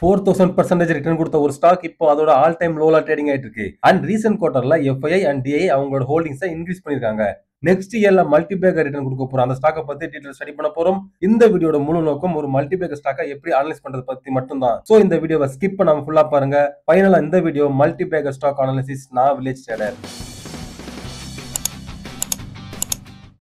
Four thousand percentage return கொடுத்த ஒரு stock இப்போ அதோட ஆல் டைம் லோலா ட்ரேடிங் ஆயிட்டு இருக்கு அண்ட் ரீசென்ட் குவார்டர்ல எஃப்ஐ அண்ட் டிஐ அவங்களோட ஹோல்டிங்ஸை இன்க்ரீஸ் பண்ணிருக்காங்க நெக்ஸ்ட் இயர்ல மல்டிபேக்கர் ரிட்டர்ன் கொடுக்க போறோம். அந்த ஸ்டாக்கை பத்தி டீட்டெயில் ஸ்டடி பண்ண போறோம். இந்த வீடியோட முழு நோக்கம் ஒரு மல்டிபேக்கர் ஸ்டாக்கை எப்படி அனலைஸ் பண்றது பத்தி மட்டும் தான் சோ இந்த வீடியோவை ஸ்கிப் பண்ணாம ஃபுல்லா பாருங்க. ஃபைனலா இந்த வீடியோ மல்டிபேக்கர் ஸ்டாக் அனாலிசிஸ் நான் வில்லேஜ் ட்ரேடர்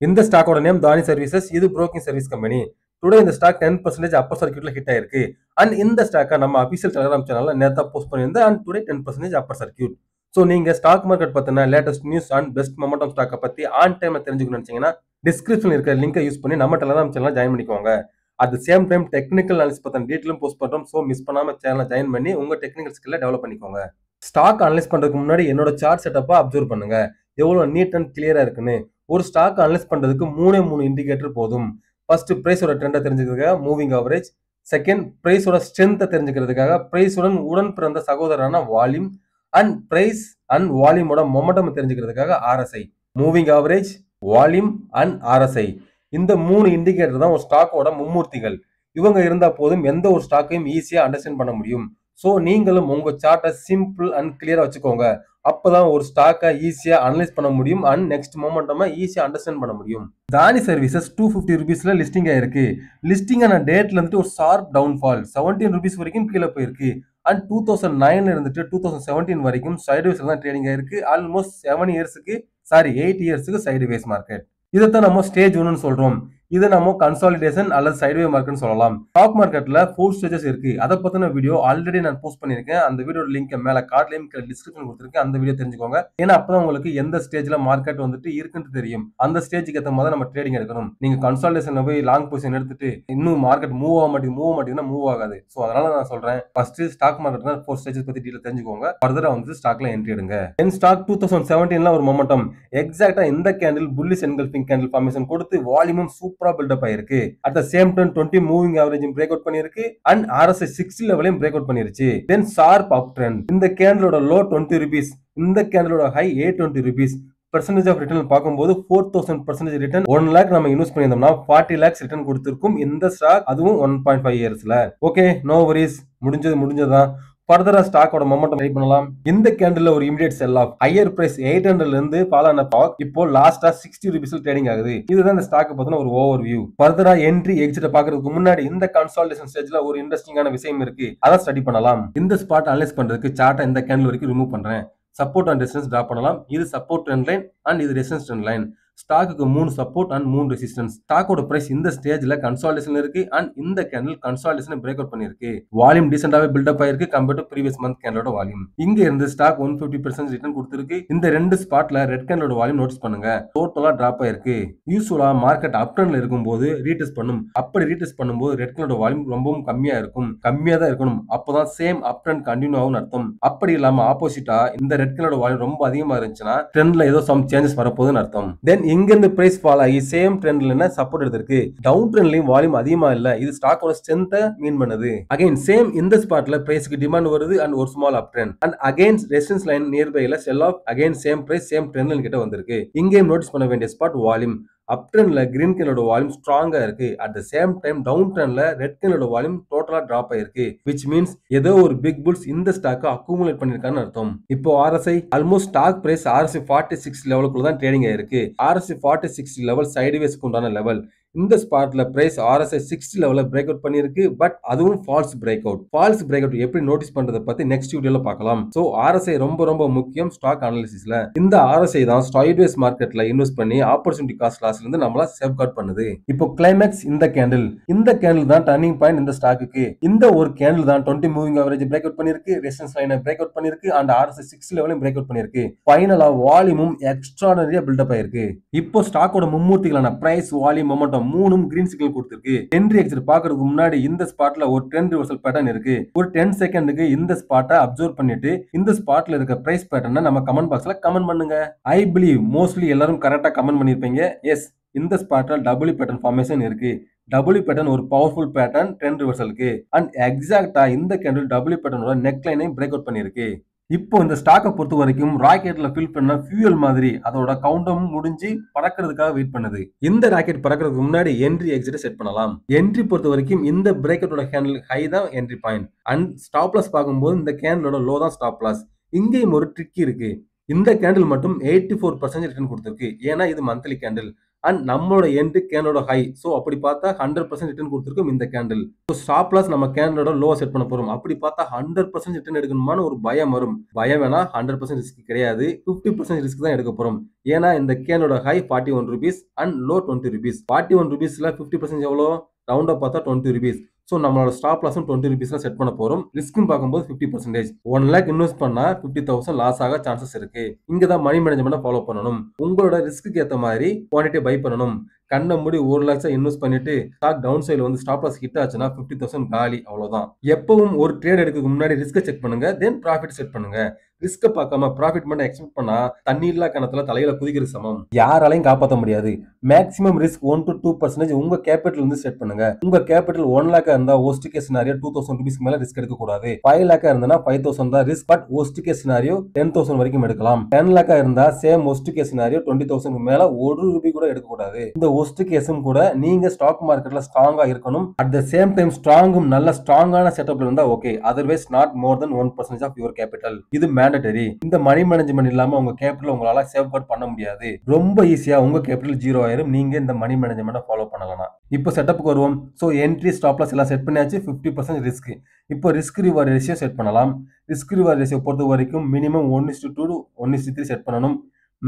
இந்த ஸ்டாக்கோட நேம் தானி சர்வீசஸ் இது புரோக்கிங் சர்வீஸ் கம்பெனி டுடே இந்த ஸ்டாக் டென் பர்சன்டேஜ் அப்பர் சர்க்கியூட்ல ஹிட் ஆயிருக்கு. அண்ட் இந்த ஸ்டாக்கை நம்ம அபிஷியல் டெலிகிராம் சேனல்ல நேரத்தா போஸ்ட் பண்ணியிருந்தேன். And today ten percentage upper circuit so நீங்க ஸ்டாக் மார்க்கெட் பத்தின latest news and best momentum ஸ்டாக்கை பத்தி ஆன் டைம்ல தெரிஞ்சுக்கணும்னு நினைச்சீங்கன்னா டிஸ்கிரிப்ஷன் இருக்கிற லிங்கை யூஸ் பண்ணி நம்ம டெலிகிராம் சேனல் ஜாயின் பண்ணிக்கோங்க. At same time technical analysis பத்தின டீட்டெயிலும் போஸ்ட் பண்றோம். ஸோ மிஸ் பண்ணாம சேனலை ஜாயின் பண்ணி உங்க டெக்னிக்கல் ஸ்கில்ல டெவலப் பண்ணிக்கோங்க. ஸ்டாக் அனலைஸ் பண்றதுக்கு முன்னாடி என்னோட சார்ட் செட்டப்பா அப்சர்வ் பண்ணுங்க. எவ்வளவு நீட் அண்ட் கிளியரா இருக்குன்னு. ஒரு ஸ்டாக் அனலைஸ் பண்றதுக்கு மூணே மூணு இண்டிகேட்டர் போதும். ஃபர்ஸ்ட் ப்ரைஸோட ட்ரெண்டை தெரிஞ்சுக்கிறதுக்காக மூவிங் ஆவரேஜ் செகண்ட் ப்ரைஸோட ஸ்ட்ரென்த்தை தெரிஞ்சுக்கிறதுக்காக ப்ரைஸுடன் உடன் பிறந்த சகோதரரான வால்யூம் அண்ட் ப்ரைஸ் அண்ட் வால்யூமோட மொமெண்டம் தெரிஞ்சுக்கிறதுக்காக RSI moving average volume and RSI இந்த மூணு இண்டிகேட்டர் தான் ஒரு ஸ்டாக்கோட மும்மூர்த்திகள். இவங்க இருந்தால் போதும் எந்த ஒரு ஸ்டாக்கையும் ஈஸியாக அண்டர்ஸ்டாண்ட் பண்ண முடியும். ஸோ நீங்களும் உங்கள் சார்ட்டை சிம்பிள் அண்ட் கிளியராக வச்சுக்கோங்க. அப்போ தான் ஒரு ஸ்டாக்கை ஈஸியாக அனலைஸ் பண்ண முடியும் அண்ட் நெக்ஸ்ட் மூமெண்ட்டமாக ஈஸியாக அண்டர்ஸ்டாண்ட் பண்ண முடியும். தானி சர்வீசஸ் டூ ஃபிஃப்டி ருபீஸில் லிஸ்டிங் ஆயிருக்கு. லிஸ்டிங் ஆன டேட்ல இருந்துட்டு ஒரு ஷார்ப் டவுன்ஃபால் செவன்டீன் ருபீஸ் வரைக்கும் கீழே போயிருக்கு. அண்ட் டூ தௌசண்ட் நைன்ல இருந்துட்டு டூ தௌசண்ட் செவன்டீன் வரைக்கும் சைடுவேஸில் தான் ட்ரேடிங் ஆயிருக்கு. ஆல்மோஸ்ட் செவன் இயர்ஸுக்கு சாரி எயிட் இயர்ஸுக்கு சைடுவேஸ் மார்க்கெட் இதைத்தான் நம்ம ஸ்டேஜ் ஒன்றுன்னு சொல்கிறோம் இது நம்ம கன்சாலிடேஷன் அல்லது சைடுவே மார்க்கெட் சொல்லலாம். ஸ்டாக் மார்க்கெட்ல ஃபோர் ஸ்டேஜஸ் இருக்கு. அதை பத்தின வீடியோ ஆல்ரெடி நான் போஸ்ட் பண்ணிருக்கேன் அந்த வீடியோ லிங்க் மேல கார்ட்லயும் டிஸ்கிரிப்ஷன் கொடுத்துருக்கேன். அந்த வீடியோ தெரிஞ்சுக்கோங்க. ஏன்னா அப்பதான் உங்களுக்கு எந்த ஸ்டேஜ்ல மார்க்கெட் வந்துட்டு இருக்குன்னு தெரியும். அந்த ஸ்டேஜுக்கு ஏற்ற மாதிரி நம்ம ட்ரேடிங் எடுக்கணும். நீங்க கன்சாலிடேஷன்ல போய் லாங் பொசிஷன் எடுத்துட்டு இன்னும் மார்க்கெட் மூவ் ஆக மாட்டேங்குது மூவ் மாட்டேங்குதுன்னா மூவ் ஆகாது. ஸோ அதனால நான் சொல்றேன். ஃபர்ஸ்ட் ஸ்டாக் மார்க்கெட்னா ஃபோர் ஸ்டேஜஸ் பத்தி டீட்டெயில் தெரிஞ்சுக்கோங்க. ஃபர்தரா வந்து ஸ்டாக்ல என்ட்ரி எடுங்க. என் ஸ்டாக் டூ தௌசண்ட் செவன்டீன்ல ஒரு மொமெண்டம் எக்ஸாக்டா இந்த candle bullish engulfing candle formation கொடுத்து வால்யூமும் சூப்பர் பில்டப் ஆயிருக்கு. At the same time twenty moving ஆவரேஜும் break out பண்ணிருக்கு அண்ட் ஆர்எஸ்ஐ சிக்ஸ்டி லெவலையும் பிரேக் அவுட் பண்ணிருச்சு. தென் ஷார்ப் அப் ட்ரெண்ட் இந்த கேண்டலோட லோ டுவெண்ட்டி ருபீஸ் இந்த கேண்டலோட high a twenty rupees percentage of return பார்க்கும்போது four thousand percentage return one lakh நம்ம invest பண்ணியிருந்தோம்னா forty lakhs return கொடுத்துருக்கும். இந்த ஸ்டாக் அதுவும் ஒன் பாயிண்ட் ஃபைவ் இயர்ஸ்ல ஓகே நோ வரிஸ் முடிஞ்சது முடிஞ்சதுதான். ஃபர்தரா ஸ்டாக்கோட மொமெண்டம் ட்ரை பண்ணலாம். இந்த கேண்டில் ஒரு immediate sell off higher price eight ஹண்ட்ரட்ல இருந்து ஃபால் ஆன ஸ்டாக் இப்போ லாஸ்டா சிக்ஸ்டி ருபீஸ்ல ட்ரேடிங் ஆகுது. இதுதான் இந்த ஸ்டாக் பத்தின ஒரு ஓவர் வியூ ஃபர்தரா என்ட்ரி எக்ஸிட் பாக்குறதுக்கு முன்னாடி இந்த கன்சால்டேஷன் ஸ்டேஜ்ல ஒரு இன்ட்ரெஸ்டிங்கான விஷயம் இருக்கு. அதை ஸ்டடி பண்ணலாம். இந்த ஸ்பாட் அனலைஸ் பண்றதுக்கு சார்ட்டை இந்த கேண்டில் வரைக்கும் ரிமூவ் பண்றேன். சப்போர்ட் அண்ட் ரெசிடன்ஸ் டிரா பண்ணலாம். இது சப்போர்ட் ட்ரெண்ட் லைன் அண்ட் இது ரெசிடன்ஸ் ட்ரெண்ட் லைன் ஸ்டாக்குக்கு மூணு சப்போர்ட் அண்ட் மூணு ரெசிஸ்டன்ஸ் ஸ்டாக்கோட பிரைஸ் இந்த ஸ்டேஜ்ல கன்சால்டேஷன் இருக்கு அண்ட் இந்த கேண்டில் கன்சால்டேஷன் பிரேக் அவுட் பண்ணிருக்கு வால்யூம் டீசென்டாவே பில்டப் ஆயிருக்கு கம்பேர்ட் டு ப்ரீவியஸ் மந்த் கேண்டலோட வால்யூம் இங்க இருந்து stock one fifty percent return கொடுத்துருக்கு. இந்த ரெண்டு ஸ்பாட்ல ரெட் கேண்டலோட வால்யூம் நோட்டீஸ் பண்ணுங்க. டோட்டலா டிராப் ஆயிருக்கு. யூஸ்வலா மார்க்கெட் அப் ட்ரெண்ட்ல இருக்கும்போது ரீடெஸ்ட் பண்ணும். அப்படி ரீடெஸ்ட் பண்ணும்போது ரெட் கேண்டலோட வால்யூம் ரொம்பவும் கம்மியா இருக்கும். கம்மியா தான் இருக்கணும். அப்பதான் சேம் அப் ட்ரெண்ட் கண்டினியூ ஆகும் அர்த்தம். அப்படி இல்லாம ஆப்போசிட்டா இந்த ரெட் கேண்டலோட வால்யூம் ரொம்ப அதிகமா இருந்துச்சுன்னா ட்ரெண்ட்ல ஏதோ சம் சேஞ்சஸ் வரப்போகுதுன்னு அர்த்தம். தென் இங்க ப்ரைஸ் பிரைஸ் ஃபால் ஆகி சேம் ட்ரெண்ட்ல என்ன சப்போர்ட் எடுத்திருக்கு? டவுன் ட்ரெண்ட்லயும் வால்யூம் அதிகமா இல்ல. இது ஸ்டாக்கோட ஸ்ட்ரென்த்தை மீன் பண்ணுது. அகைன் சேம் இந்த ஸ்பாட்ல பிரைஸ்க்கு டிமாண்ட் வருது அண்ட் ஒரு small up trend and against resistance line நியர்பைல sell off again same price same trend கிட்ட வந்திருக்கு. இங்கேயும் நோட்டீஸ் பண்ண வேண்டிய ஸ்பாட் வால்யூம் அப் ட்ரெண்டில் கிரீன் கேனோட வால்யூம் ஸ்ட்ராங்காக இருக்கு. At the same time down ட்ரெண்டில் ரெட் கேனோட வால்யூம் டோட்டலாக ட்ராப் ஆயிருக்கு. விச் மீன்ஸ் ஏதோ ஒரு பிக் புல்ஸ் இந்த ஸ்டாக்கை அக்குமுலேட் பண்ணிருக்கான்னு அர்த்தம். இப்போ RSI almost stock price RSC forty six லெவலுக்குள்ள தான் ட்ரேடிங் ஆயிருக்கு. ஆர்எஸ்சி ஃபார்ட்டி சிக்ஸ் லெவல் சைடுவேஸ்க்கு உண்டான லெவல் இந்த ஸ்பாட்ல பிரைஸ் ஆர்எஸ்ஐ சிக்ஸ்டி லெவலில் பிரேக் அவுட் பண்ணிருக்கு பட் அதுவும் false break out false break out எப்படி நோட்டீஸ் பண்றதை பத்தி நெக்ஸ்ட் வீடியோல பார்க்கலாம். ஸோ ஆர்எஸ்ஐ ரொம்ப ரொம்ப முக்கியம் ஸ்டாக் அனாலிசிஸ்ல இந்த ஆர்எஸ்ஐ தான் ஸ்டாய்வேஸ் மார்க்கெட்ல இன்வெஸ்ட் பண்ணி ஆப்பர்ச்சுனிட்டி காஸ்ட் லாஸ்ல இருந்து நம்மள சேவ் கார்ட் பண்ணுது. இப்போ கிளைமேக்ஸ் இந்த கேண்டில் இந்த கேண்டில் தான் டர்னிங் பாயிண்ட் இந்த ஸ்டாக்கு இந்த ஒரு கேண்டில் தான் twenty moving average break out பண்ணிருக்கு ரெசிஸ்டன்ஸ் லைனை பிரேக் அவுட் பண்ணிருக்கு அண்ட் ஆர்எஸ்ஐ சிக்ஸ் லெவலையும் பிரேக் அவுட் பண்ணிருக்கு ஃபைனலா வால்யூமும் எக்ஸ்ட்ரானரியா பில்டப் ஆயிருக்கு. இப்போ ஸ்டாக்கோட மும்மூர்த்திகளான பிரைஸ் வால்யூம் மொமெண்டம் மூணும் கிரீன் சிக்னல் கொடுத்துருக்கு. என்ட்ரி எக்ஸிட் பாக்குறதுக்கு முன்னாடி இந்த ஸ்பாட்ல ஒரு ட்ரெண்ட் ரிவர்சல் பேட்டர்ன் இருக்கு. ஒரு டென் செகண்டுக்கு இந்த ஸ்பாட்டை அப்சர்வ் பண்ணிட்டு இந்த ஸ்பாட்ல இருக்க பிரைஸ் பேட்டர்னை நம்ம கமெண்ட் பாக்ஸ்ல கமெண்ட் பண்ணுங்க. ஐ பிலீவ் மோஸ்ட்லி எல்லாரும் கரெக்டா கமெண்ட் பண்ணிருப்பீங்க. எஸ் இந்த ஸ்பாட்ல டபுள் பேட்டர்ன் ஃபார்மேஷன் இருக்கு. டபுள் பேட்டர்ன் ஒரு பவர்ஃபுல் பேட்டர்ன் ட்ரெண்ட் ரிவர்சலுக்கு அண்ட் எக்ஸாக்டா இந்த கேண்டில் டபுள் பேட்டர்னோட நெக் லைனையும் பிரேக் அவுட் பண்ணிருக்கு. இப்போ இந்த ஸ்டாக்கை பொறுத்த வரைக்கும் ராக்கெட்ல ஃபில் பண்ண ஃபியூயல் மாதிரி அதோட கவுண்டும் முடிஞ்சு பறக்கிறதுக்காக வெயிட் பண்ணுது. இந்த ராக்கெட் பறக்கிறதுக்கு முன்னாடி என்ட்ரி எக்ஸிட் செட் பண்ணலாம். என்ட்ரி பொறுத்த வரைக்கும் இந்த பிரேக்கெட்டோட கேண்டில் ஹை தான் entry point and stop loss பார்க்கும்போது இந்த கேண்டிலோட லோ தான் ஸ்டாப் லாஸ் இங்கேயும் ஒரு ட்ரிக் இருக்கு. இந்த கேண்டில் மட்டும் எயிட்டி ஃபோர் பர்சன்ட் ரிட்டர்ன் கொடுத்துருக்கு. ஏன்னா இது மந்த்லி கேண்டில் அண்ட் நம்மளோட எண்டு கேனோட ஹை ஸோ அப்படி பார்த்தா ஹண்ட்ரட் பர்சன்ட் ரிட்டர்ன் கொடுத்துருக்கும் இந்த கேண்டில் ஸோ ஸ்டாப் லாஸ் நம்ம கேண்டலோட லோ செட் பண்ண போகிறோம் அப்படி பார்த்தா ஹண்ட்ரட் பர்சன்ட் ரிட்டர்ன் எடுக்கணுமான ஒரு பயம் வரும். பயம் வேணா ஹண்ட்ரட் பர்சன்ட் ரிஸ்க் கிடையாது. ஃபிஃப்டி பர்சன்ட் ரிஸ்க் தான் எடுக்க போகிறோம் ஏன்னா இந்த கேனோட high forty one rupees and low twenty rupees forty one ருபீஸில் ஃபிஃப்டி பர்சன்ட் எவ்வளோ ரவுண்டாக பார்த்தா டுவெண்ட்டி ருபீஸ் ஸோ நம்மளோட ஸ்டாப் லாஸும் டுவெண்ட்டி ருபீஸ்ல செட் பண்ண போறோம். ரிஸ்க்னு பார்க்கும்போது fifty percentage one lakh invest பண்ணா ஃபிஃப்டி தௌசண்ட் லாஸ் ஆக சான்சஸ் இருக்கு. இங்க தான் மணி மேனேஜ்மெண்ட் ஃபாலோ பண்ணணும். உங்களோட ரிஸ்க்கு ஏற்ற மாதிரி குவான்டிட்டி பை பண்ணணும். கண்ணை மூடி ஒரு லட்சம் இன்வெஸ்ட் பண்ணிட்டு ஸ்டாக் டவுன் சைடில் வந்து ஸ்டாப் லாஸ் ஹிட் ஆச்சுன்னா ஃபிஃப்டி தௌசண்ட் காலி அவ்வளோதான் எப்பவும் ஒரு ட்ரேட் எடுக்கிறதுக்கு முன்னாடி ரிஸ்க்கை செக் பண்ணுங்க தென் ப்ராஃபிட் செட் பண்ணுங்க. ரிஸ்க்கை பார்க்காம ப்ராஃபிட் மட்டும் எக்ஸ்பெக்ட் பண்ணா தண்ணி இல்லா கணத்துல தலையில குதிக்கிற சமம். யாராலையும் காப்பாற்ற முடியாது. Maximum risk one to two percentage உங்க கேபிட்டல் இருந்து செட் பண்ணுங்க. உங்க கேபிட்டல் ஒன் லேக் இருந்தா worst case scenario two thousand ருபீஸ்க்கு மேல ரிஸ்க் எடுக்க கூடாது ஃபைவ் லேக்கா இருந்தா ஃபைவ் தௌசண்ட் தான் risk but worst case scenario ten thousand வரைக்கும் எடுக்கலாம். டென் லேக்கா இருந்தா same worst case scenario twenty thousand மேல ஒரு ரூபி கூட எடுக்க கூடாது இந்த ஒஸ்ட் கேஸும் கூட நீங்க ஸ்டாக் மார்க்கெட்ல ஸ்ட்ராங்கா இருக்கணும். அட் த சேம் டைம் ஸ்ட்ராங்கும் நல்ல ஸ்ட்ராங்கான செட்டப்ல இருந்தா okay otherwise not more then one percentage of your capital இது மேண்டட்டரி இந்த மணி மேனேஜ்மெண்ட் இல்லாம உங்க கேபிட்டல் உங்களால சேவ் கார்ட் பண்ண முடியாது. ரொம்ப ஈஸியா உங்க கேபிட்டல் ஜீரோ ஆயிரும். நீங்க இந்த மணி மேனேஜ்மெண்ட் ஃபாலோ பண்ணலாம். இப்போ செட்டப்புக்கு வருவோம். ஸோ என்ட்ரி ஸ்டாப்லாஸ் எல்லாம் செட் பண்ணியாச்சு. ஃபிஃப்டி பர்சன்ட் ரிஸ்க் இப்போ ரிஸ்க் ரிவார்ட் ரேஷியோ செட் பண்ணலாம். ரிஸ்க் ரிவார்ட் ரேஷியோ பொறுத்த வரைக்கும் minimum one is to two one is to three set பண்ணணும்.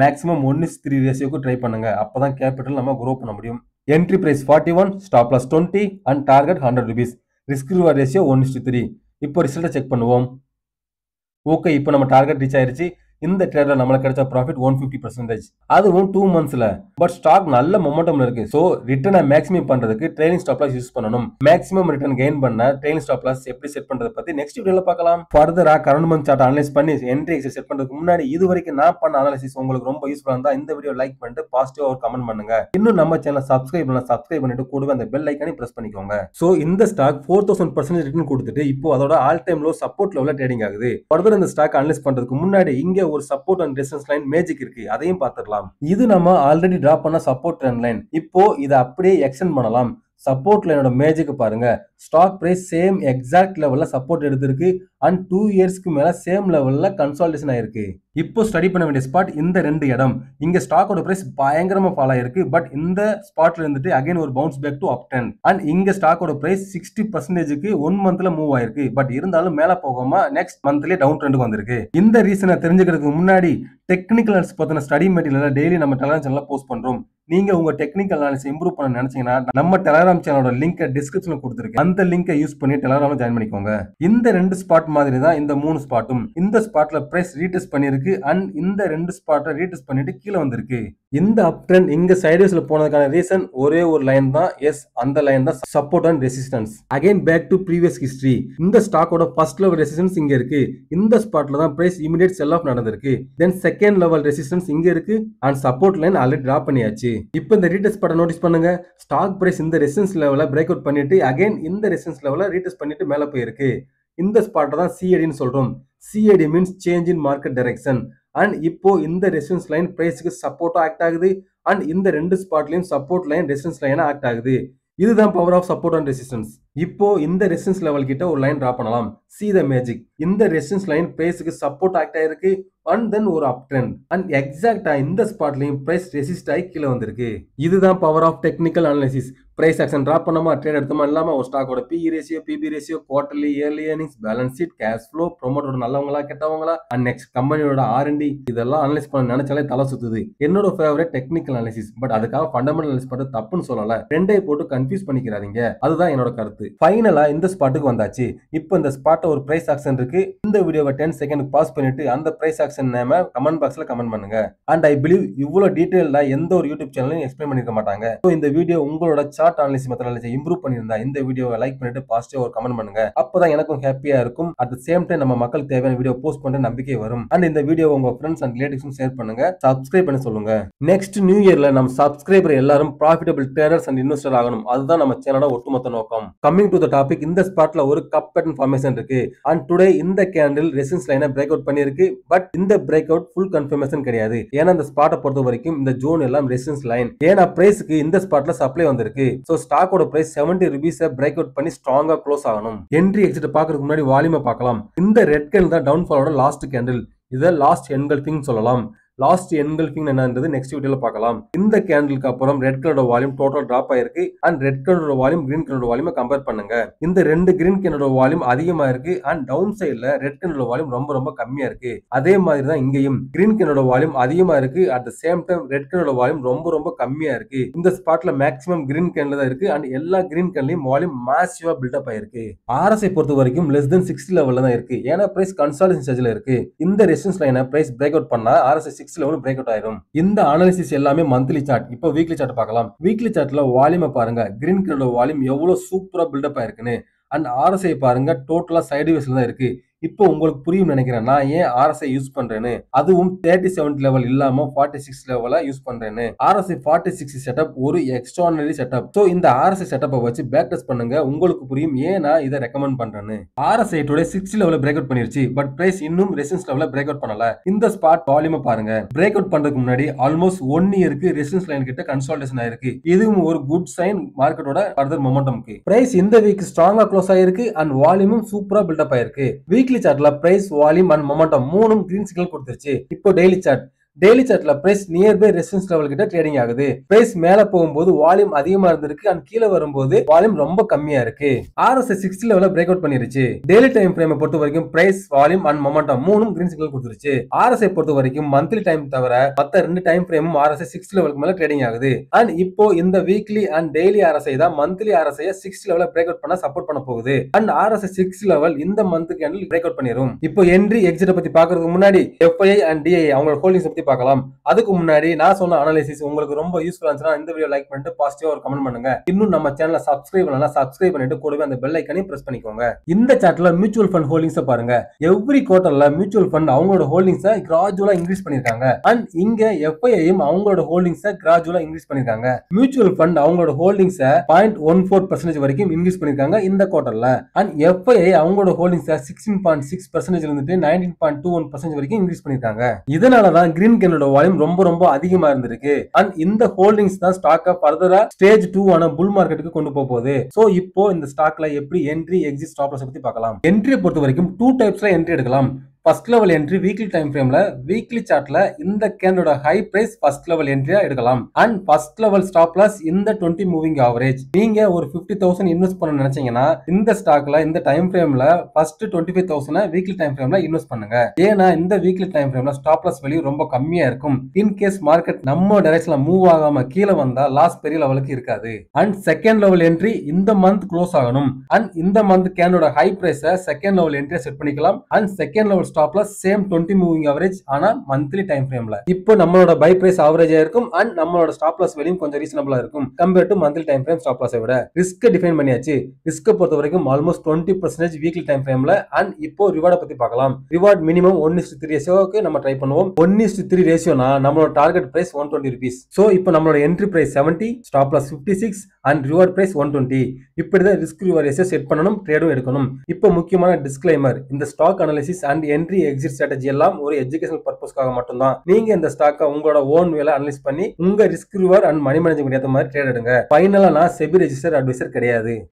மேக்ஸிமம் ஒன் இஸ் த்ரீ ரேஷியோக்கு ட்ரை பண்ணுங்க. அப்பதான் கேபிட்டல் நம்ம க்ரோ பண்ண முடியும். Entry price forty one stop loss twenty and target hundred rupees risk reward ratio one is three இப்போ ரிசல்ட்டை check பண்ணுவோம். ஓகே இப்போ நம்ம டார்கெட் ரீச் ஆயிருச்சு. இந்த ட்ரேட்ல நம்மளுக்கு கிடைச்ச ப்ராஃபிட் ஒன் ஃபிஃப்டி பர்சன்டேஜ் அதுவும் டூ மந்த்ஸ்ல பட் ஸ்டாக் நல்ல மொமெண்டம்ல இருக்கு. ஸோ ரிட்டர்னை மேக்ஸிமம் பண்றதுக்கு ட்ரெயினிங் ஸ்டாப் லாஸ் யூஸ் பண்ணணும். மேக்ஸிமம் ரிட்டர்ன் கெயின் பண்ண ட்ரெயினிங் ஸ்டாப் லாஸ் எப்படி செட் பண்றது பத்தி நெக்ஸ்ட் வீடியோல பார்க்கலாம். ஃபர்தரா கரண்ட் மந்த் சார்ட் அனலைஸ் பண்ணி என்ட்ரி எக்ஸைஸ் செட் பண்றதுக்கு முன்னாடி இது வரைக்கும் நான் பண்ண அனாலிசிஸ் உங்களுக்கு ரொம்ப யூஸ்ஃபுல்லாக இருந்தா இந்த வீடியோ லைக் பண்ணிட்டு பாசிட்டிவா ஒரு கமெண்ட் பண்ணுங்க. இன்னும் நம்ம சேனல் சப்ஸ்கிரைப் பண்ணலாம் சப்ஸ்கிரைப் பண்ணிட்டு கூடவே அந்த பெல் ஐக்கானே பிரஸ் பண்ணிக்கோங்க. ஸோ இந்த stock four thousand percentage return கொடுத்துட்டு இப்போ அதோட ஆல் டைம் லோ சப்போர்ட் லெவலில் ட்ரேடிங் ஆகுது. ஃபர்தர் இந்த ஸ்டாக் அனலைஸ் பண்றதுக்கு முன்னாடி இங்கே ஒரு support and resistance line magic இருக்கு. அதையும் பார்த்துடலாம். இது நம்ம ஆல்ரெடி டிரா பண்ண சப்போர்ட் ட்ரெண்ட் லைன் இப்போ இதை அப்படியே எக்ஸ்டெண்ட் பண்ணலாம். சப்போர்ட் லைனோட மேஜிக் பாருங்க. ஸ்டாக் பிரைஸ் சேம் எக்ஸாக்ட் லெவல்ல சப்போர்ட் எடுத்திருக்கு. அண்ட் டூ இயர்ஸ்க்கு மேலே சேம் லெவலில் கன்சால்டேஷன் ஆயிருக்கு. இப்போ ஸ்டடி பண்ண வேண்டிய ஸ்பாட் இந்த ரெண்டு இடம். இங்கே ஸ்டாக்கோட பிரைஸ் பயங்கரமாக ஃபால் ஆயிருக்கு. பட் இந்த ஸ்பாட்ல இருந்துட்டு அகைன் ஒரு bounce back to up ten and இங்கே ஸ்டாக்கோட பிரைஸ் சிக்ஸ்டி பர்சன்டேஜுக்கு ஒன் மந்த்ல மூவ் ஆயிருக்கு. பட் இருந்தாலும் மேலே போகாம நெக்ஸ்ட் மந்த்லேயே டவுன் ட்ரெண்டுக்கு வந்திருக்கு. இந்த ரீசனை தெரிஞ்சுக்கிறதுக்கு முன்னாடி டெக்னிக்கல் அனாலிசிஸ் பத்தின ஸ்டடி மெட்டீரியல் டெய்லி நம்ம டெலகிராம் சேனலில் போஸ்ட் பண்ணுறோம் நீங்க உங்க டெக்னிக்கல் அனாலிசிஸ் இம்ப்ரூவ் பண்ண நினைச்சீங்கன்னா நம்ம டெலகிராம் சேனலோட லிங்க் டிஸ்கிரிப்ஷன்ல கொடுத்துருக்கு அந்த லிங்கை யூஸ் பண்ணி டெலிகிராம்ல ஜாயின் பண்ணிக்கோங்க. இந்த ரெண்டு ஸ்பாட் மாதிரி தான் இந்த மூணு ஸ்பாட்டும் இந்த ஸ்பாட்ல பிரைஸ் ரீடெஸ்ட் பண்ணிருக்கு அண்ட் இந்த ரெண்டு ஸ்பாட்டை ரீடெஸ்ட் பண்ணிட்டு கீழே வந்திருக்கு. இந்த அப் ட்ரெண்ட் இங்க சைடேஸ்ல போனதுக்கான ரீசன் ஒரே ஒரு லைன் தான். எஸ் அந்த லைன் தான் support and resistance again back to previous history இந்த ஸ்டாக்கோட ஃபர்ஸ்ட் லெவல் ரெசிஸ்டன்ஸ் இங்க இருக்கு. இந்த ஸ்பாட்ல தான் பிரைஸ் இமிடியேட் செல் ஆஃப் நடந்திருக்கு. தென் செகண்ட் லெவல் ரெசிஸ்டன்ஸ் இங்க இருக்கு and support line already drop பண்ணியாச்சு. இப்போ இந்த ரீடெஸ்ட் ஸ்பாட்டை நோட்டீஸ் பண்ணுங்க. ஸ்டாக் பிரைஸ் இந்த ரெசிஸ்டன்ஸ் லெவலை பிரேக் அவுட் பண்ணிட்டு அகைன் இந்த ரெசிஸ்டன்ஸ் லெவலை ரீடெஸ்ட் பண்ணிட்டு மேல போயிருக்கு. இந்த ஸ்பாட்டை தான் சிஏடின்னு சொல்கிறோம் CAD means change in market direction and இப்போ இந்த ரெசிடன்ஸ் லைன் பிரைஸுக்கு சப்போர்ட்டாக ஆக்ட் ஆகுது. அண்ட் இந்த ரெண்டு ஸ்பாட்லையும் சப்போர்ட் லைன் ரெசிடன்ஸ் லைனாக ஆக்ட் ஆகுது. இதுதான் power of support and resistance இப்போ இந்த ரெசிஸ்டன்ஸ் லெவல் கிட்ட ஒரு லைன் ட்ரா பண்ணலாம். சி த மேஜிக் இந்த ரெசிஸ்டன்ஸ் லைன் பிரைஸுக்கு சப்போர்ட் ஆக்ட் ஆயிருக்கு. அண்ட் தென் ஒரு அப் ட்ரெண்ட் அண்ட் எக்ஸாக்டா இந்த ஸ்பாட்லயும் பிரைஸ் ரெசிஸ்ட் ஆகி கீழே வந்திருக்கு. இதுதான் power of technical analysis price action drop பண்ணாம ட்ரேட் எடுத்தோமா இல்லாம ஒரு ஸ்டாக்கோட PE ratio PB ratio quarterly yearly earnings balance sheet cash flow ப்ரொமோட்டோட நல்லவங்களா கெட்டவங்களா? அண்ட் நெக்ஸ்ட் கம்பெனியோட ஆர்என்டி இதெல்லாம் அனலைஸ் பண்ண நினைச்சாலே தலை சுத்துது. என்னோட ஃபேவரட் டெக்னிக்கல் அனாலிசிஸ் பட் அதுக்காக ஃபண்டமெண்டல் அனாலிஸ் பண்ணுறது தப்புன்னு சொல்லல. ரெண்டே போட்டு கன்ஃபியூஸ் பண்ணிக்கிறாதீங்க அதுதான் என்னோட கருத்து. ஃபைனலா இந்த ஸ்பாட்டுக்கு வந்தாச்சு. இப்போ இந்த ஸ்பாட்டை ஒரு பிரைஸ் ஆக்ஷன் இருக்கு. இந்த வீடியோவை டென் செகண்ட் பாஸ் பண்ணிட்டு அந்த பிரைஸ் ஆக்ஷன் நேம கமெண்ட் பாக்ஸ்ல கமெண்ட் பண்ணுங்க. அண்ட் ஐ பிலீவ் இவ்வளவு டீடைல்டா எந்த ஒரு யூடியூப் சேனலையும் எக்ஸ்பிளைன் பண்ணிருக்க மாட்டாங்க. ஸோ இந்த வீடியோ உங்களோட சார்ட் அனலிசி மெத்தடாலஜி இம்ப்ரூவ் பண்ணியிருந்தா இந்த வீடியோவை லைக் பண்ணிட்டு பாசிட்டிவ் ஒரு கமெண்ட் பண்ணுங்க. அப்பதான் எனக்கும் ஹாப்பியா இருக்கும். அட் த சேம் டைம் நம்ம மக்கள் தேவையான வீடியோ போஸ்ட் பண்ண நம்பிக்கை வரும். அண்ட் இந்த வீடியோ உங்க ஃப்ரெண்ட்ஸ் அண்ட் ரிலேட்டிவ்ஸும் ஷேர் பண்ணுங்க. சப்ஸ்கிரைப் பண்ண சொல்லுங்க. நெக்ஸ்ட் நியூ இயர்ல நம்ம சப்ஸ்கிரைபர் எல்லாரும் ப்ராஃபிட்டபிள் ட்ரேடர்ஸ் அண்ட் இன்வெஸ்டர் ஆகணும். அதுதான் நம்ம சேனலோட ஒட்டுமொத்த நோக்கம். கம்மிங் டு த டாபிக் இந்த ஸ்பாட்ல ஒரு கப் பேட்டர்ன் ஃபார்மேஷன் இருக்கு. அண்ட் டுடே இந்த கேண்டில் ரெசிஸ்டன்ஸ் லைனை பிரேக் அவுட் பண்ணிருக்கு பட் இந்த பிரேக் அவுட் ஃபுல் கன்ஃபர்மேஷன் கிடையாது. ஏன்னா இந்த ஸ்பாட்டை பொறுத்த வரைக்கும் இந்த ஜோன் எல்லாம் ரெசிஸ்டன்ஸ் லைன் ஏன்னா பிரைஸ்க்கு இந்த ஸ்பாட்ல சப்ளை வந்திருக்கு. ஸோ ஸ்டாக்கோட பிரைஸ் செவன்டி ருபீஸை பிரேக் அவுட் பண்ணி ஸ்ட்ராங்கா க்ளோஸ் ஆகணும். என்ட்ரி எக்ஸிட் பாக்குறதுக்கு முன்னாடி வால்யூமை பார்க்கலாம். இந்த ரெட் கேண்டில் தான் டவுன்ஃபாலோட லாஸ்ட் கேண்டில் இதை லாஸ்ட் என்கல்ஃபிங் சொல்லலாம். லாஸ்ட் என்கல்ஃபிங் என்னன்றது நெக்ஸ்ட் வீடியோல பார்க்கலாம். இந்த கேண்டிலுக்கு அப்புறம் ரெட் கலரோட வால்யூம் டோட்டல் டிராப் ஆயிருக்கு. அண்ட் ரெட் கலரோட வால்யூம் கிரீன் கலரோட வால்யூம் கம்பேர் பண்ணுங்க. இந்த ரெண்டு கிரீன் கலரோட வால்யூம் அதிகமா இருக்கு. அண்ட் டவுன் சைட்ல ரெட் கலரோட வால்யூம் ரொம்ப ரொம்ப கம்மியா இருக்கு. அதே மாதிரி தான் இங்கேயும் கிரீன் கலரோட வால்யூம் அதிகமா இருக்கு. At the same time red கலரோட volume ரொம்ப ரொம்ப கம்மியா இருக்கு. இந்த ஸ்பாட்ல மேக்ஸிமம் கிரீன் கேன்ல தான் இருக்கு. அண்ட் எல்லா கிரீன் கேன்லயும் வால்யூம் மேசிவா பில்டப் ஆயிருக்கு. ஆர்எஸ்ஐ பொறுத்த வரைக்கும் லெஸ் தென் சிக்ஸ்டி லெவல்ல தான் இருக்கு. ஏன்னா பிரைஸ் கன்சாலிடேஷன் ஸ்டேஜ்ல இருக்கு. இந்த ரெசிஸ்டன்ஸ் லைனை பிரைஸ் பிரேக் அவுட் பண்ணா RSI six level break out ஆயிரும். இந்த அனாலிசிஸ் எல்லாமே மந்த்லி சார்ட் இப்போ வீக்லி சார்ட் பார்க்கலாம். வீக்லி சார்ட்ல வால்யூமை பாருங்க. கிரீன் கலரோட வால்யூம் எவ்வளவு சூப்பரா பில்டப் ஆயிருக்குன்னு. அண்ட் ஆர்எஸ்ஐ பாருங்க டோட்டலா சைடு வேஸ்ல தான் இருக்கு. இப்போ உங்களுக்கு புரியும் நினைக்கிறேன். நான் ஏன் ஆர்எஸ்ஐ யூஸ் பண்றேன்னு? அதுவும் தேர்ட்டி செவன் லெவல் இல்லாம ஃபார்ட்டி சிக்ஸ் லெவலா யூஸ் பண்றேன்னு. ஆர்எஸ்ஐ ஃபார்ட்டி சிக்ஸ் செட்டப் ஒரு எக்ஸ்ட்ரானரி செட்டப் ஸோ இந்த ஆர்எஸ்ஐ செட்டப்பை வச்சு பேக் டெஸ்ட் பண்ணுங்க. உங்களுக்கு புரியும் ஏன் நான் இதை ரெக்கமெண்ட் பண்றேன்னு. ஆர்எஸ்ஐ டுடே சிக்ஸ் லெவலில் பிரேக் அவுட் பண்ணிருச்சு. பட் பிரைஸ் இன்னும் ரெசிஸ்டன்ஸ் லெவலில் பிரேக் அவுட் பண்ணல. இந்த ஸ்பாட் வால்யூமை பாருங்க. பிரேக் அவுட் பண்றதுக்கு முன்னாடி ஆல்மோஸ்ட் ஒன் இயருக்கு ரெசிஸ்டன்ஸ் லைன் கிட்ட கன்சல்டேஷன் ஆயிருக்கு. இதுவும் ஒரு குட் சைன் மார்க்கெட்டோட ஃபர்தர் மொமெண்டம்க்கு பிரைஸ் இந்த வீக் ஸ்ட்ராங்கா க்ளோஸ் ஆயிருக்கு. அண்ட் வால்யூமும் சூப்பரா பில்டப் ஆயிருக்கு. வீக்லி சார்ட்ல பிரைஸ் வால்யூம் அண்ட் மொமெண்டம் மூணும் கிரீன் சிக்னல் கொடுத்துருச்சு. இப்போ daily chart daily சார்ட்ல price near by resistance level கிட்ட ட்ரேடிங் ஆகுது. பிரைஸ் மேல போகும்போது வால்யூம் அதிகமா இருந்திருக்கு. அண்ட் கீழே வரும்போது வால்யூம் ரொம்ப கம்மியா இருக்கு. ஆர்எஸ் சிக்ஸ்டி லெவல பிரேக் அவுட் பண்ணிருச்சு டெய்லி டைம் ஃப்ரேம் பொறுத்த வரைக்கும் பிரைஸ் வால்யூம் அண்ட் மொமெண்டம் மூணும் கிரீன் சிக்னல் கொடுத்துருச்சு. ஆர்எஸ்ஐ பொறுத்த வரைக்கும் மந்த்லி டைம் தவிர மத்த ரெண்டு டைம் ஃப்ரேமும் ஆர்எஸ்ஐ சிக்ஸ் லெவலுக்கு மேல ட்ரேடிங் ஆகுது. அண்ட் இப்போ இந்த வீக்லி அண்ட் டெய்லி ஆர்எஸ்ஐ தான் மந்த்லி ஆர்எஸ்ஐ சிக்ஸ் லெவல பிரேக் அவுட் பண்ண சப்போர்ட் பண்ண போகுது. அண்ட் ஆர்எஸ்ஐ சிக்ஸ் லெவல் இந்த மந்த் கேண்டில் பிரேக் அவுட் பண்ணிடும் இப்போ என்ட்ரி எக்ஸிட் பத்தி பாக்குறதுக்கு முன்னாடி எஃப்ஐ அண்ட் டிஐ அவங்களோட ஹோல்டிங்ஸ் பத்தி பார்க்கலாம். அதுக்கு முன்னாடி நான் சொன்ன அனாலிசிஸ் உங்களுக்கு ரொம்ப யூஸ்ஃபுல்லா இருந்துச்சுன்னா இந்த வீடியோ லைக் பண்ணிட்டு பாசிட்டிவா ஒரு கமெண்ட் பண்ணுங்க. இன்னும் நம்ம சேனலை சப்ஸ்கிரைப் பண்ணலாம் சப்ஸ்கிரைப் பண்ணிட்டு கூடவே அந்த பெல் ஐக்கனையும் பிரஸ் பண்ணிக்கோங்க. இந்த சார்ட்ல மியூச்சுவல் ஃபண்ட் ஹோல்டிங்ஸ் பாருங்க. எவ்ரி குவார்டர்ல மியூச்சுவல் ஃபண்ட் அவங்களோட ஹோல்டிங்ஸை கிராஜுவலா இன்க்ரீஸ் பண்ணிருக்காங்க. அண்ட் இங்க எஃப்ஐஐயும் அவங்களோட ஹோல்டிங்ஸை கிராஜுவலா இன்க்ரீஸ் பண்ணிருக்காங்க. மியூச்சுவல் ஃபண்ட் அவங்களோட ஹோல்டிங்ஸை பாயிண்ட் ஒன் ஃபோர் பர்சன்டேஜ் வரைக்கும் இன்க்ரீஸ் பண்ணிருக்காங்க இந்த குவார்டர்ல அண்ட் எஃப்ஐஐ அவங்களோட ஹோல்டிங்ஸை சிக்ஸ்டீன் பாயிண்ட் சிக்ஸ் பர்சன்டேஜ் இருந்துட்டு nineteen point two one percentage வரைக்கும் இன்க்ரீஸ் பண்ணிருக்காங்க. இதனால தான் கிரீன் கேனோட வால்யூம் ரொம்ப ரொம்ப அதிகமா இருந்திருக்கு. அண்ட் இந்த ஹோல்டிங்ஸ் தான் ஸ்டாக்கை ஃபர்தரா ஸ்டேஜ் டூ ஆன புல் மார்க்கெட்டுக்கு கொண்டு போக போகுது. சோ இப்போ இந்த ஸ்டாக்ல எப்படி என்ட்ரி எக்ஸிட் ஸ்டாப் பத்தி பார்க்கலாம். என்ட்ரியை பொறுத்த வரைக்கும் டூ டைப்ஸ்ல என்ட்ரி எடுக்கலாம். First level entry weekly time ஃப்ரேம்ல வீக்லி சார்ட்ல இந்த கேண்டோட ஹை பிரைஸ் ஃபர்ஸ்ட் லெவல் என்ட்ரியா எடுக்கலாம். And first level stop loss இந்த டுவெண்ட்டி மூவிங் ஆவரேஜ் நீங்க ஒரு ஃபிஃப்டி தௌசண்ட் இன்வெஸ்ட் பண்ண நினைச்சீங்கன்னா இந்த ஸ்டாக்ல இந்த டைம் ஃப்ரேம்ல first twenty five thousand weekly time ஃப்ரேம்ல இன்வெஸ்ட் பண்ணுங்க. ஏன்னா இந்த வீக்லி டைம் ஃப்ரேம்ல ஸ்டாப் லாஸ் வேல்யூ ரொம்ப கம்மியா இருக்கும். இன் கேஸ் மார்க்கெட் நம்ம டைரக்ஷன்ல மூவ் ஆகாம கீழே வந்தா லாஸ் பெரிய லெவலுக்கு இருக்காது. அண்ட் செகண்ட் லெவல் என்ட்ரி இந்த மந்த் க்ளோஸ் ஆகணும். அண்ட் இந்த மந்த் கேனோட ஹை பிரைஸை செகண்ட் லெவல் என்ட்ரியா செட் பண்ணிக்கலாம். அண்ட் செகண்ட் லெவல் ஸ்டாப்ல சேம் டுவெண்ட்டி மூவிங் அவரேஜ் ஆனால் மந்த்லி டைம் ஃப்ரேம்ல இப்போ நம்மளோட பை பிரைஸ் ஆவரேஜா இருக்கும் அண்ட் நம்மளோட ஸ்டாப் லாஸ் வெளியும் கொஞ்சம் ரீசனபிளா இருக்கும். Compare to monthly time frame stop லாஸை விட. ரிஸ்க் டிஃபைன் பண்ணியாச்சு. ரிஸ்க் பொறுத்த வரைக்கும் almost twenty percentage weekly time ஃப்ரேம்ல அண்ட் இப்போ ரிவார்டை பத்தி பார்க்கலாம். Reward minimum one is three ரேஷியோக்கு நம்ம ட்ரை பண்ணுவோம். ஒன் இஸ்ட் த்ரீ ரேஷியோனா நம்மளோட target price one twenty rupees so இப்போ நம்மளோட entry price seventy stop loss fifty six and reward price one twenty இப்படி தான் ரிஸ்க் ரிவார்ட் ரேஷியோ செட் பண்ணணும் ட்ரேடும் எடுக்கணும். இப்போ முக்கியமான டிஸ்க்ளைமர் இந்த ஸ்டாக் அனாலிசிஸ் அண்ட் என் என்ட்ரி எக்ஸிட் ஸ்ட்ராட்டஜி எல்லாம் ஒரு எஜுகேஷனல் பர்பஸ்க்காக மட்டும்தான். நீங்க இந்த ஸ்டாக்கை உங்களோட ஓன் வேலை அனலைஸ் பண்ணி உங்க risk reward and money management ஏற்ற மாதிரி ட்ரேட் எடுங்க. ஃபைனலா நான் செபி ரெஜிஸ்டர் அட்வைசர் கிடையாது.